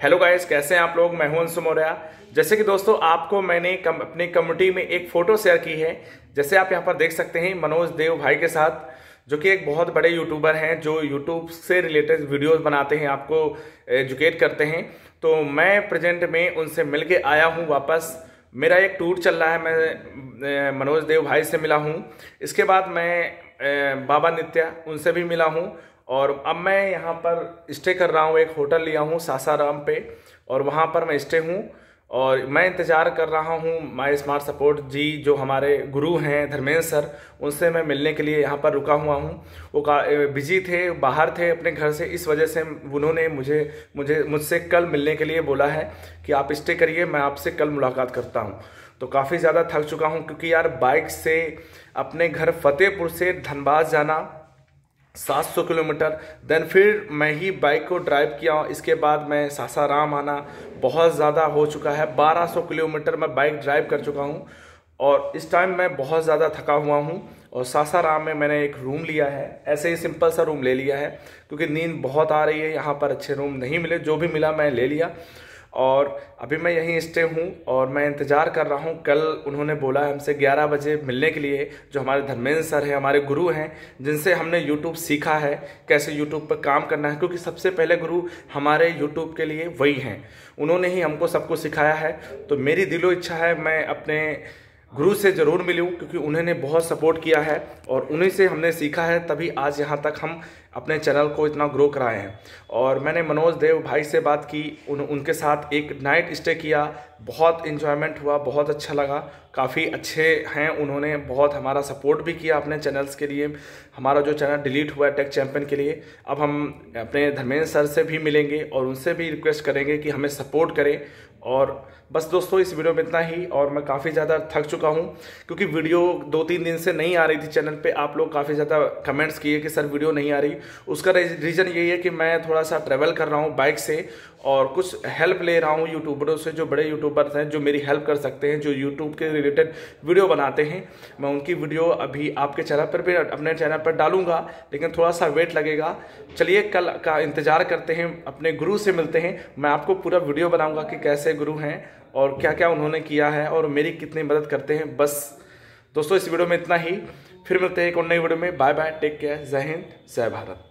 Hello guys कैसे हैं आप लोग? मैं हूँ अंशु मौर्य। जैसे कि दोस्तों आपको मैंने कम, अपनी कम्युनिटी में एक फ़ोटो शेयर की है। जैसे आप यहाँ पर देख सकते हैं मनोज देव भाई के साथ जो कि एक बहुत बड़े यूट्यूबर हैं जो यूट्यूब से रिलेटेड वीडियोस बनाते हैं आपको एजुकेट करते हैं। तो मैं प्रेजेंट में उनसे मिल के आया हूँ वापस। मेरा एक टूर चल रहा है मैं मनोज देव भाई से मिला हूँ। इसके बाद मैं बाबा नित्या उनसे भी मिला हूँ। और अब मैं यहाँ पर स्टे कर रहा हूँ, एक होटल लिया हूँ, सासाराम पे, और वहाँ पर मैं स्टे हूँ। और मैं इंतज़ार कर रहा हूँ माई स्मार्ट सपोर्ट जी, जो हमारे गुरु हैं, धर्मेंद्र सर, उनसे मैं मिलने के लिए यहाँ पर रुका हुआ हूँ। वो का बिज़ी थे, बाहर थे अपने घर से, इस वजह से उन्होंने मुझे मुझे, मुझसे कल मिलने के लिए बोला है कि आप स्टे करिए, मैं आपसे कल मुलाकात करता हूँ। तो काफ़ी ज़्यादा थक चुका हूँ, क्योंकि यार बाइक से, अपने घर फतेहपुर से धनबाद जाना 700 किलोमीटर। देन फिर मैं ही बाइक को ड्राइव किया। इसके बाद मैं सासाराम आना। बहुत ज़्यादा हो चुका है। 1200 किलोमीटर मैं बाइक ड्राइव कर चुका हूँ। और इस टाइम मैं बहुत ज़्यादा थका हुआ हूँ। और सासाराम में मैंने एक रूम लिया है। ऐसे ही सिंपल सा रूम ले लिया है। क्योंकि नींद बहुत आ रही है। यहाँ पर अच्छे रूम नहीं मिले। जो भी मिला मैं ले लिया। और अभी मैं यहीं स्टे हूँ और मैं इंतज़ार कर रहा हूँ। कल उन्होंने बोला है हमसे 11 बजे मिलने के लिए, जो हमारे धर्मेंद्र सर हैं, हमारे गुरु हैं, जिनसे हमने यूट्यूब सीखा है, कैसे यूट्यूब पर काम करना है, क्योंकि सबसे पहले गुरु हमारे यूट्यूब के लिए वही हैं। उन्होंने ही हमको सब कुछ सिखाया है। तो मेरी दिलो इच्छा है, मैं अपने गुरु से ज़रूर मिलूँ, क्योंकि उन्होंने बहुत सपोर्ट किया है और उन्हीं से हमने सीखा है। तभी आज यहाँ तक हम अपने चैनल को इतना ग्रो कराए हैं। और मैंने मनोज देव भाई से बात की, उन, उनके साथ एक नाइट स्टे किया। बहुत इन्जॉयमेंट हुआ, बहुत अच्छा लगा। काफ़ी अच्छे हैं, उन्होंने बहुत हमारा सपोर्ट भी किया अपने चैनल्स के लिए। हमारा जो चैनल डिलीट हुआ है टेक चैम्पियन के लिए, अब हम अपने धर्मेंद्र सर से भी मिलेंगे और उनसे भी रिक्वेस्ट करेंगे कि हमें सपोर्ट करें। और बस दोस्तों, इस वीडियो में इतना ही, और मैं काफ़ी ज़्यादा थक चुका हूँ, क्योंकि वीडियो दो तीन दिन से नहीं आ रही थी चैनल पे। आप लोग काफ़ी ज़्यादा कमेंट्स किए कि, सर वीडियो नहीं आ रही। उसका रीज़न यही है कि मैं थोड़ा सा ट्रैवल कर रहा हूँ बाइक से और कुछ हेल्प ले रहा हूँ यूट्यूबरों से, जो बड़े यूट्यूबर्स हैं, जो मेरी हेल्प कर सकते हैं, जो यूट्यूब के रिलेटेड वीडियो बनाते हैं। मैं उनकी वीडियो अभी आपके चैनल पर भी, अपने चैनल पर डालूँगा, लेकिन थोड़ा सा वेट लगेगा। चलिए कल का इंतज़ार करते हैं, अपने गुरु से मिलते हैं। मैं आपको पूरा वीडियो बनाऊँगा कि कैसे गुरु हैं और क्या क्या उन्होंने किया है और मेरी कितनी मदद करते हैं। बस दोस्तों, इस वीडियो में इतना ही। फिर मिलते हैं एक और नई वीडियो में। बाय बाय टेक केयर जय हिंद, जय भारत।